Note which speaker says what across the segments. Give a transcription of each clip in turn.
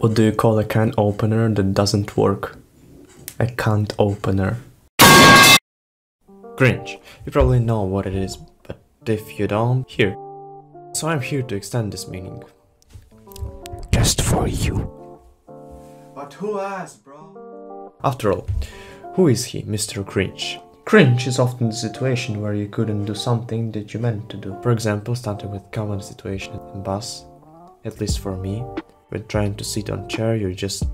Speaker 1: What do you call a can opener that doesn't work? A can't opener. Cringe. You probably know what it is, but if you don't, here. So I'm here to extend this meaning. Just for you.
Speaker 2: But who asked, bro?
Speaker 1: After all, who is he, Mr. Cringe? Cringe is often the situation where you couldn't do something that you meant to do. For example, starting with common situation in bus, at least for me, when trying to sit on chair, you're just,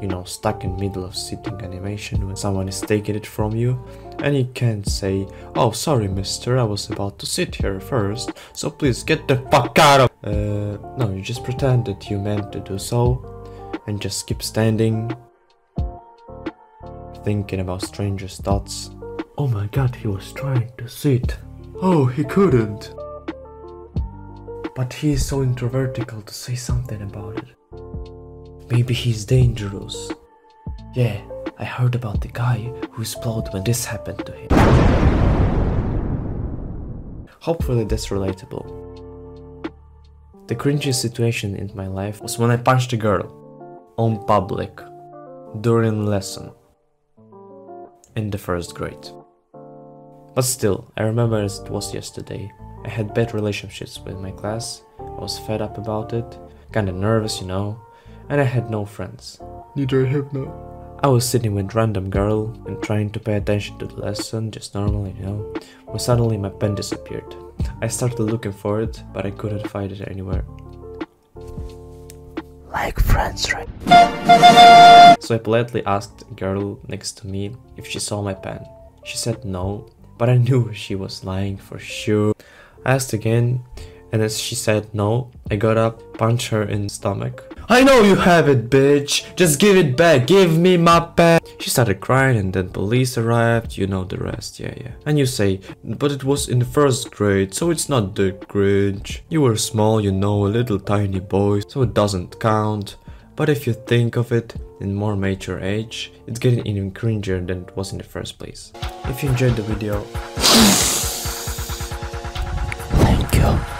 Speaker 1: you know, stuck in middle of sitting animation when someone is taking it from you, and you can't say, "Oh, sorry, Mister, I was about to sit here first, so please get the fuck out of." Uh, no, you just pretend that you meant to do so, and just keep standing, thinking about strangers' thoughts. Oh my god, he was trying to sit. Oh, he couldn't. But he is so introvertical to say something about it. Maybe he's dangerous. Yeah, I heard about the guy who exploded when this happened to him. Hopefully that's relatable. The cringiest situation in my life was when I punched a girl on public during lesson in the first grade. But still, I remember as it was yesterday. I had bad relationships with my class, I was fed up about it, kinda nervous, you know, and I had no friends.
Speaker 2: Neither have no.
Speaker 1: I was sitting with random girl and trying to pay attention to the lesson, just normally, you know, when suddenly my pen disappeared. I started looking for it, but I couldn't find it anywhere. Like friends, right? So I politely asked a girl next to me if she saw my pen. She said no, but I knew she was lying for sure. I asked again, and as she said no, I got up, punched her in the stomach. I know you have it, bitch. Just give it back. Give me my bag. She started crying and then police arrived. You know the rest. Yeah, yeah. And you say, but it was in the first grade, so it's not the grade. You were small, you know, a little tiny boy, so it doesn't count. But if you think of it in more mature age, it's getting even cringier than it was in the first place. If you enjoyed the video... Thank you.